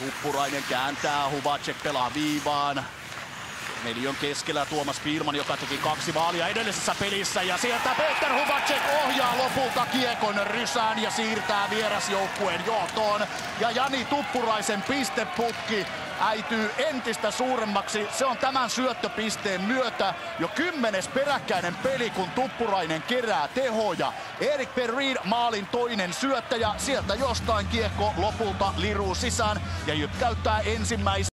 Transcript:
Tuppurainen kääntää, Hubacek pelaa viivaan. Neliön keskellä Tuomas Piilman, joka teki kaksi maalia edellisessä pelissä. Ja sieltä Peter Hubacek ohjaa lopulta kiekon rysään ja siirtää vierasjoukkueen johtoon. Ja Jani Tuppuraisen pisteputki äityy entistä suuremmaksi. Se on tämän syöttöpisteen myötä jo kymmenes peräkkäinen peli, kun Tuppurainen kerää tehoja. Erik Perrin maalin toinen syöttäjä. Sieltä jostain kiekko lopulta liruu sisään ja jytkäyttää ensimmäisen